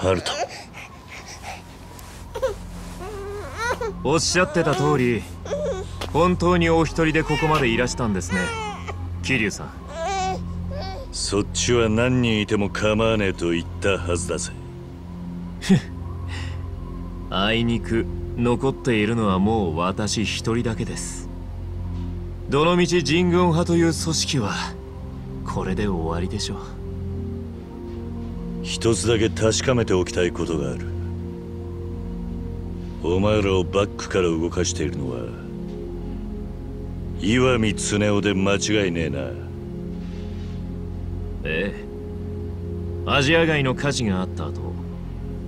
ハルトおっしゃってた通り本当にお一人でここまでいらしたんですね。桐生さん。そっちは何人いても構わねえと言ったはずだぜ。あいにく残っているのはもう私一人だけです。どのみち人軍派という組織はこれで終わりでしょう一つだけ確かめておきたいことがある。お前らをバックから動かしているのは岩見恒夫で間違いねえな。ええ。アジア街の火事があった後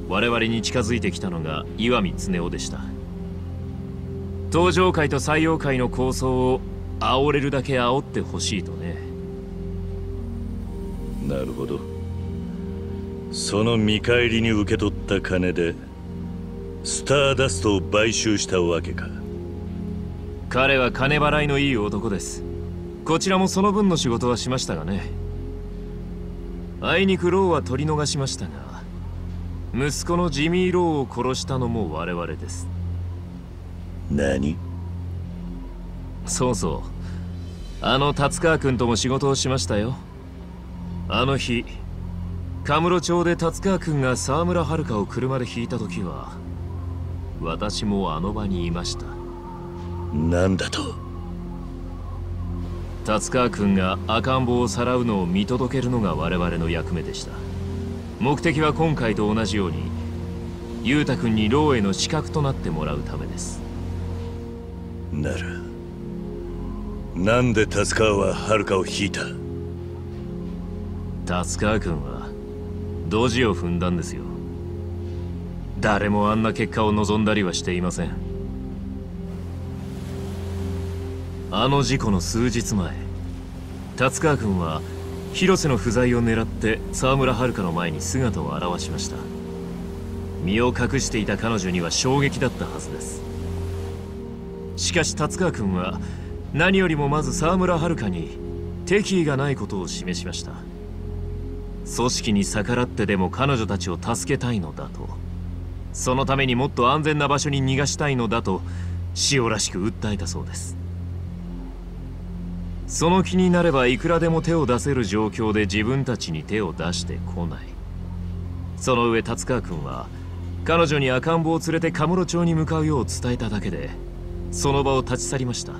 我々に近づいてきたのが岩見恒夫でした。東上会と採用会の構想を煽れるだけ煽ってほしいとね。なるほどその見返りに受け取った金でスターダストを買収したわけか。彼は金払いのいい男です。こちらもその分の仕事はしましたがね。あいにくローは取り逃しましたが息子のジミー・ローを殺したのも我々です。何？そうそう。あの達川君とも仕事をしましたよ。あの日カムロ町で達川君が沢村遥を車で引いた時は私もあの場にいました。何だと？達川君が赤ん坊をさらうのを見届けるのが我々の役目でした。目的は今回と同じように裕太君に牢への資格となってもらうためです。ならなんで達川は遥を引いた？達川君はドジを踏んだんですよ。誰もあんな結果を望んだりはしていません。あの事故の数日前達川君は広瀬の不在を狙って沢村遥の前に姿を現しました。身を隠していた彼女には衝撃だったはずです。しかし達川君は何よりもまず沢村遥に敵意がないことを示しました。組織に逆らってでも彼女たちを助けたいのだと。そのためにもっと安全な場所に逃がしたいのだと塩らしく訴えたそうです。その気になればいくらでも手を出せる状況で自分たちに手を出してこない。その上達川君は彼女に赤ん坊を連れてカムロ町に向かうよう伝えただけでその場を立ち去りました。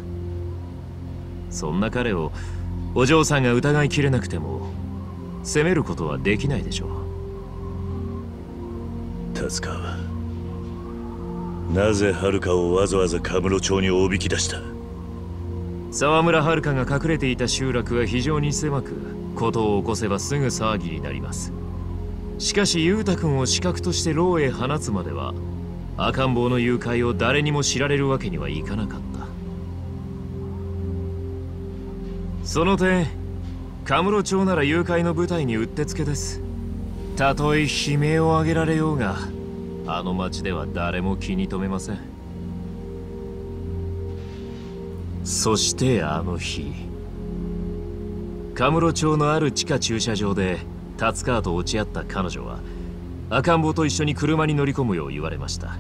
そんな彼をお嬢さんが疑いきれなくても責めることはできないでしょう。達川なぜ遥をわざわざカムロ町におびき出した？沢村遥が隠れていた集落は非常に狭く事を起こせばすぐ騒ぎになります。しかし裕太君を死角として牢へ放つまでは赤ん坊の誘拐を誰にも知られるわけにはいかなかった。その点カムロ町なら誘拐の舞台にうってつけです。たとえ悲鳴を上げられようがあの町では誰も気に留めません。そしてあの日カムロ町のある地下駐車場で達川と落ち合った彼女は赤ん坊と一緒に車に乗り込むよう言われました。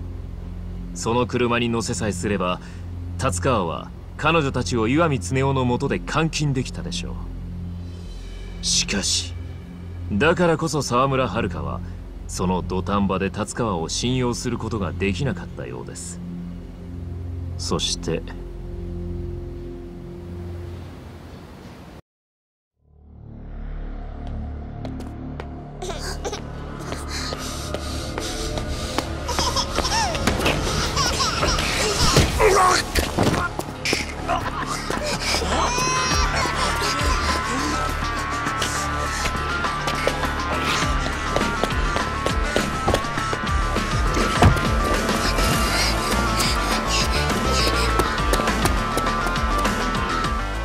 その車に乗せさえすれば達川は彼女たちを岩見恒夫のもとで監禁できたでしょう。しかしだからこそ沢村遥はその土壇場で達川を信用することができなかったようです。そして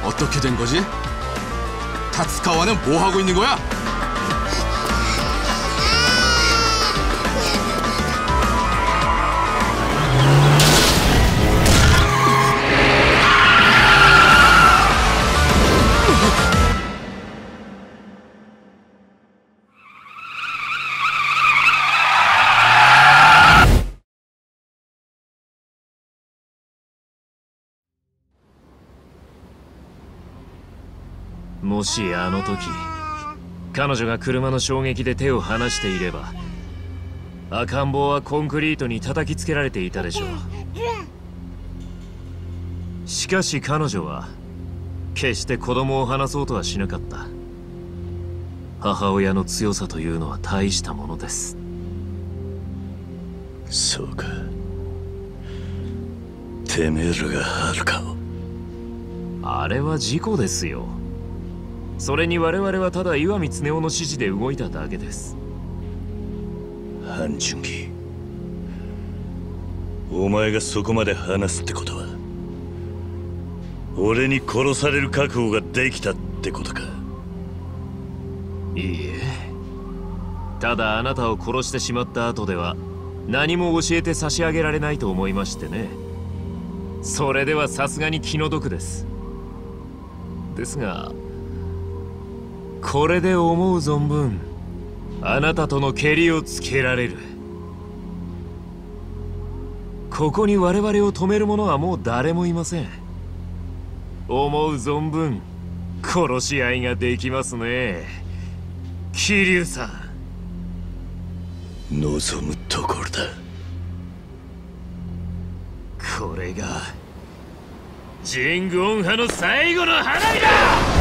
어떻게 된 거지? 타츠카와는 뭐 하고 있는 거야? もしあの時彼女が車の衝撃で手を離していれば赤ん坊はコンクリートに叩きつけられていたでしょう。しかし彼女は決して子供を離そうとはしなかった。母親の強さというのは大したものです。そうか。てめえらがはるかをあれは事故ですよそれに我々はただ岩見恒夫の指示で動いただけです。ハン・ジュンギお前がそこまで話すってことは俺に殺される覚悟ができたってことか。いいえ。ただあなたを殺してしまった後では何も教えて差し上げられないと思いましてね。それではさすがに気の毒です。ですがこれで思う存分あなたとのけりをつけられる。ここに我々を止める者はもう誰もいません。思う存分殺し合いができますね。桐生さん。望むところだ。これがジェングオン派の最後の花火だ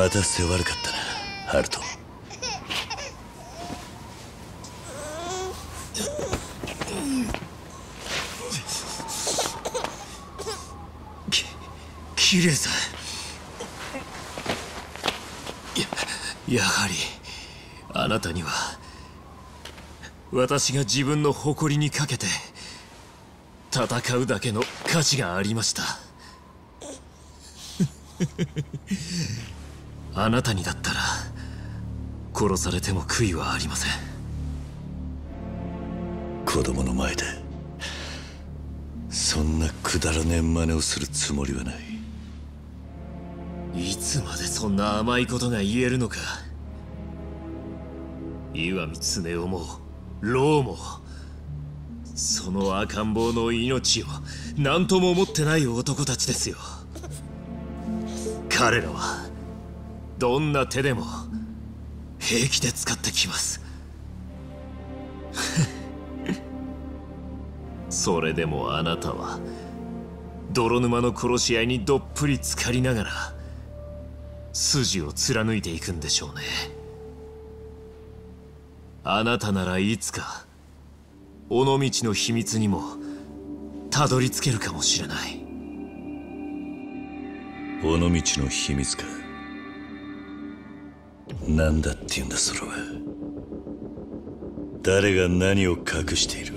待たせ悪かったなハルト。きキレイさややはりあなたには私が自分の誇りにかけて戦うだけの価値がありました。あなたにだったら殺されても悔いはありません。子供の前でそんなくだらねえ真似をするつもりはない。いつまでそんな甘いことが言えるのか。岩見恒夫も老もその赤ん坊の命を何とも思ってない男たちですよ。彼らはどんな手でも平気で使ってきます。それでもあなたは泥沼の殺し合いにどっぷり浸かりながら筋を貫いていくんでしょうね。あなたならいつか尾道の秘密にもたどり着けるかもしれない。尾道の秘密か。何だって言うんだそれは。誰が何を隠している？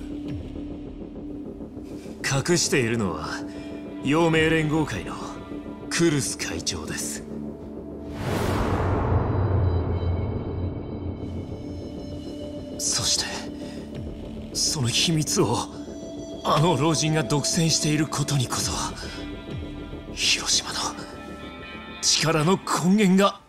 隠しているのは陽明連合会のクルス会長です。そしてその秘密をあの老人が独占していることにこそ広島の力の根源が